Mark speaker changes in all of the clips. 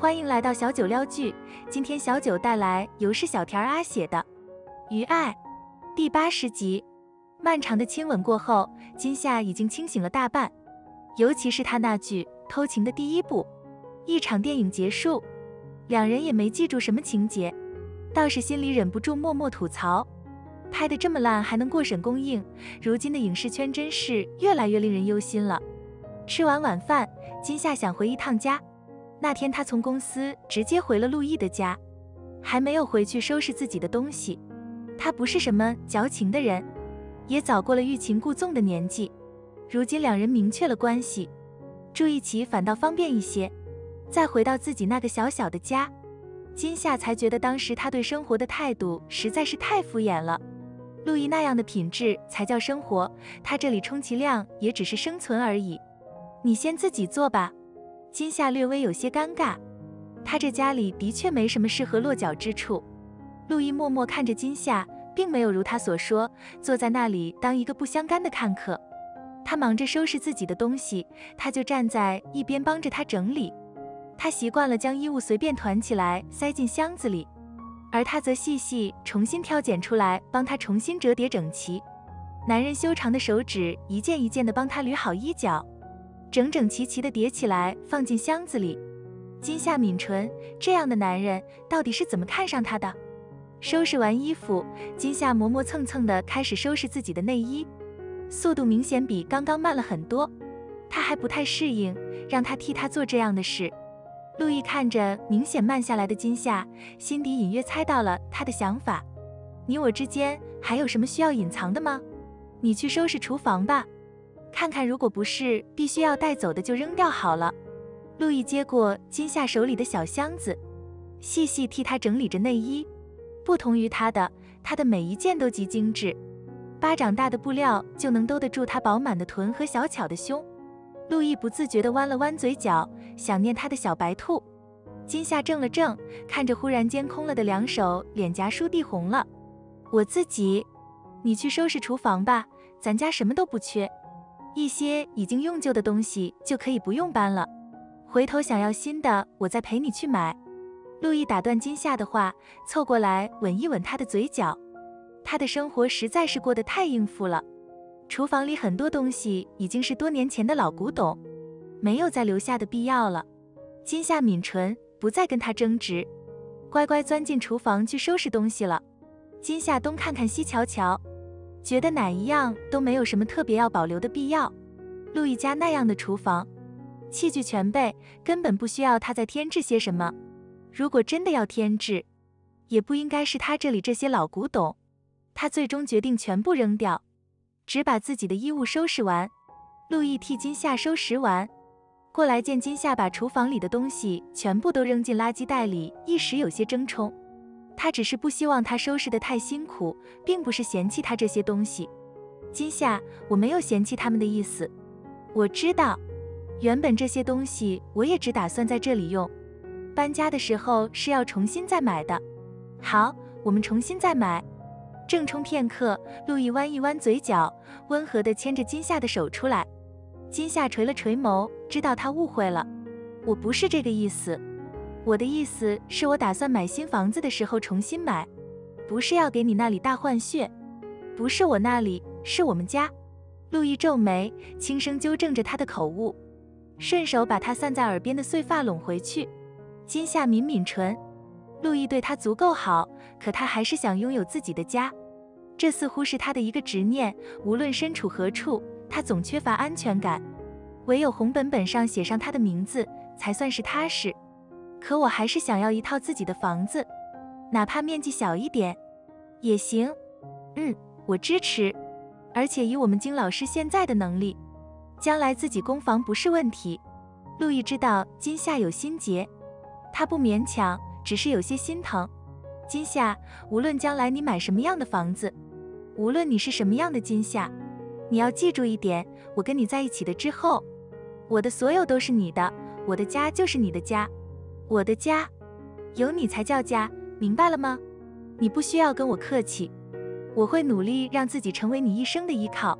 Speaker 1: 欢迎来到小九撩剧，今天小九带来由是小田阿写的《于爱》第八十集。漫长的亲吻过后，金夏已经清醒了大半，尤其是他那句偷情的第一步。一场电影结束，两人也没记住什么情节，倒是心里忍不住默默吐槽：拍的这么烂还能过审公映，如今的影视圈真是越来越令人忧心了。吃完晚饭，金夏想回一趟家。那天他从公司直接回了陆毅的家，还没有回去收拾自己的东西。他不是什么矫情的人。也早过了欲擒故纵的年纪，如今两人明确了关系，住一起反倒方便一些。再回到自己那个小小的家，金夏才觉得当时他对生活的态度实在是太敷衍了。陆毅那样的品质才叫生活，他这里充其量也只是生存而已。你先自己做吧。金夏略微有些尴尬，他这家里的确没什么适合落脚之处。陆毅默默看着金夏。并没有如他所说，坐在那里当一个不相干的看客。他忙着收拾自己的东西，他就站在一边帮着他整理。他习惯了将衣物随便团起来塞进箱子里，而他则细细重新挑拣出来，帮他重新折叠整齐。男人修长的手指一件一件的帮他捋好衣角，整整齐齐的叠起来放进箱子里。金夏抿唇，这样的男人到底是怎么看上他的？收拾完衣服，金夏磨磨蹭蹭的开始收拾自己的内衣，速度明显比刚刚慢了很多。他还不太适应，让他替他做这样的事。陆毅看着明显慢下来的金夏，心底隐约猜到了他的想法：你我之间还有什么需要隐藏的吗？你去收拾厨房吧，看看如果不是必须要带走的，就扔掉好了。陆毅接过金夏手里的小箱子，细细替她整理着内衣。不同于她的，她的每一件都极精致，巴掌大的布料就能兜得住她饱满的臀和小巧的胸。陆毅不自觉地弯了弯嘴角，想念他的小白兔。金夏怔了怔，看着忽然间空了的两手，脸颊倏地红了。我自己，你去收拾厨房吧，咱家什么都不缺，一些已经用旧的东西就可以不用搬了，回头想要新的，我再陪你去买。陆毅打断金夏的话，凑过来吻一吻她的嘴角。他的生活实在是过得太应付了，厨房里很多东西已经是多年前的老古董，没有再留下的必要了。金夏抿唇，不再跟他争执，乖乖钻进厨房去收拾东西了。金夏东看看西瞧瞧，觉得哪一样都没有什么特别要保留的必要。陆毅家那样的厨房，器具全备，根本不需要他再添置些什么。如果真的要添置，也不应该是他这里这些老古董。他最终决定全部扔掉，只把自己的衣物收拾完。陆毅替金夏收拾完，过来见金夏把厨房里的东西全部都扔进垃圾袋里，一时有些争冲。他只是不希望他收拾的太辛苦，并不是嫌弃他这些东西。金夏，我没有嫌弃他们的意思。我知道，原本这些东西我也只打算在这里用。搬家的时候是要重新再买的。好，我们重新再买。正冲片刻，陆毅弯一弯嘴角，温和地牵着金夏的手出来。金夏垂了垂眸，知道他误会了。我不是这个意思，我的意思是我打算买新房子的时候重新买，不是要给你那里大换血。不是我那里，是我们家。陆毅皱眉，轻声纠正着他的口误，顺手把他散在耳边的碎发拢回去。金夏抿抿唇，陆毅对她足够好，可她还是想拥有自己的家，这似乎是他的一个执念。无论身处何处，他总缺乏安全感，唯有红本本上写上他的名字，才算是踏实。可我还是想要一套自己的房子，哪怕面积小一点也行。嗯，我支持。而且以我们金老师现在的能力，将来自己供房不是问题。陆毅知道金夏有心结。他不勉强，只是有些心疼。金夏，无论将来你买什么样的房子，无论你是什么样的金夏，你要记住一点：我跟你在一起的之后，我的所有都是你的，我的家就是你的家，我的家有你才叫家，明白了吗？你不需要跟我客气，我会努力让自己成为你一生的依靠。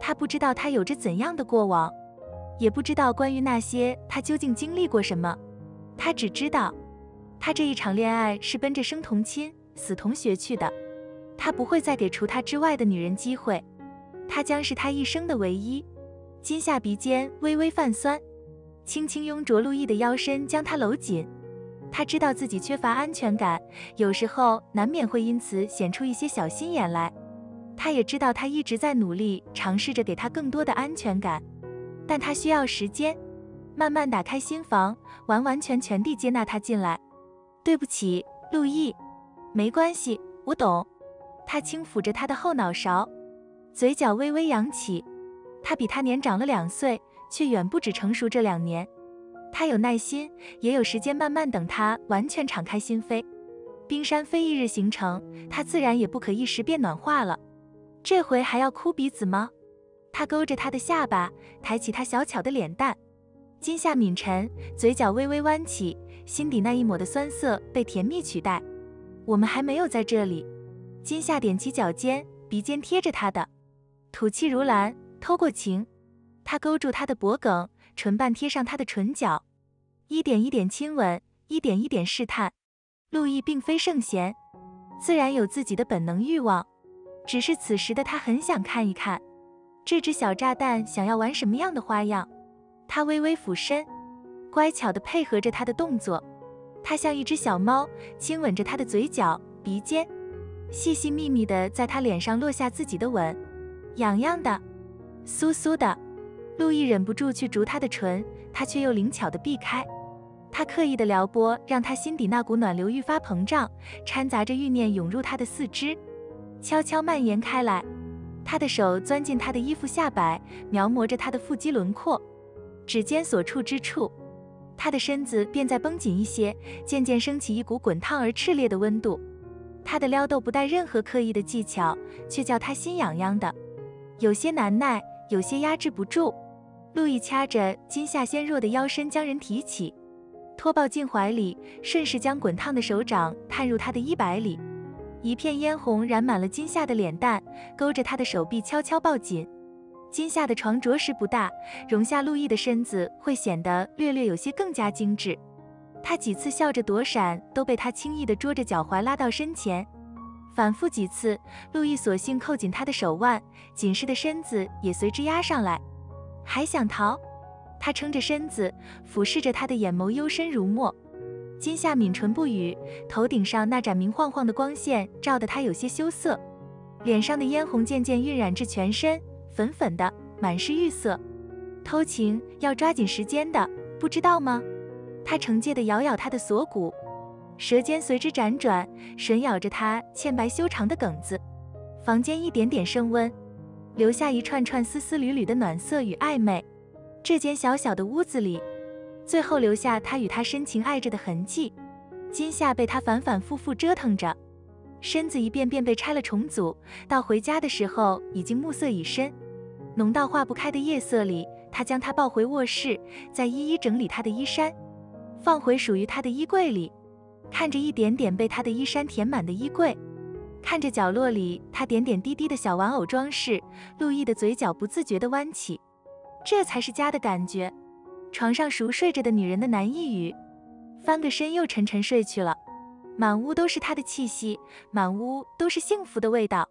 Speaker 1: 他不知道他有着怎样的过往，也不知道关于那些他究竟经历过什么。他只知道，他这一场恋爱是奔着生同亲、死同学去的。他不会再给除他之外的女人机会，他将是他一生的唯一。金夏鼻尖微微泛酸，轻轻拥着陆毅的腰身，将他搂紧。他知道自己缺乏安全感，有时候难免会因此显出一些小心眼来。他也知道他一直在努力尝试着给他更多的安全感，但他需要时间，慢慢打开心房，完完全全地接纳他进来。对不起，陆毅，没关系，我懂。他轻抚着他的后脑勺，嘴角微微扬起。他比他年长了两岁，却远不止成熟这两年。他有耐心，也有时间慢慢等他完全敞开心扉。冰山非一日形成，他自然也不可一时变暖化了。这回还要哭鼻子吗？他勾着他的下巴，抬起他小巧的脸蛋。金夏抿沉，嘴角微微弯起，心底那一抹的酸涩被甜蜜取代。我们还没有在这里。金夏踮起脚尖，鼻尖贴着他的，吐气如兰，偷过情。他勾住他的脖颈，唇瓣贴上他的唇角，一点一点亲吻，一点一点试探。陆毅并非圣贤，自然有自己的本能欲望，只是此时的他很想看一看这只小炸弹想要玩什么样的花样。他微微俯身，乖巧地配合着他的动作。他像一只小猫，亲吻着他的嘴角、鼻尖。细细密密的在他脸上落下自己的吻，痒痒的，酥酥的。陆毅忍不住去逐他的唇，他却又灵巧的避开。他刻意的撩拨，让他心底那股暖流愈发膨胀，掺杂着欲念涌入他的四肢，悄悄蔓延开来。他的手钻进他的衣服下摆，描摹着他的腹肌轮廓，指尖所触之处，他的身子便在绷紧一些，渐渐升起一股滚烫而炽烈的温度。他的撩逗不带任何刻意的技巧，却叫他心痒痒的，有些难耐，有些压制不住。陆毅掐着金夏纤弱的腰身，将人提起，托抱进怀里，顺势将滚烫的手掌探入他的衣摆里，一片嫣红染满了金夏的脸蛋，勾着他的手臂悄悄抱紧。金夏的床着实不大，容下陆毅的身子会显得略略有些更加精致。他几次笑着躲闪，都被他轻易的捉着脚踝拉到身前。反复几次，陆毅索性扣紧他的手腕，紧实的身子也随之压上来。还想逃？他撑着身子，俯视着他的眼眸幽深如墨。金夏抿唇不语，头顶上那盏明晃晃的光线照得他有些羞涩，脸上的嫣红渐渐晕染至全身，粉粉的，满是玉色。偷情要抓紧时间的，不知道吗？他惩戒地咬咬他的锁骨，舌尖随之辗转，吮咬着他纤白修长的梗子。房间一点点升温，留下一串串丝丝缕缕的暖色与暧昧。这间小小的屋子里，最后留下他与他深情爱着的痕迹。今夏被他反反复复折腾着，身子一遍遍被拆了重组，到回家的时候已经暮色已深，浓到化不开的夜色里，他将她抱回卧室，再一一整理她的衣衫。放回属于他的衣柜里，看着一点点被他的衣衫填满的衣柜，看着角落里他点点滴滴的小玩偶装饰，陆毅的嘴角不自觉地弯起。这才是家的感觉。床上熟睡着的女人的男一语，翻个身又沉沉睡去了。满屋都是他的气息，满屋都是幸福的味道。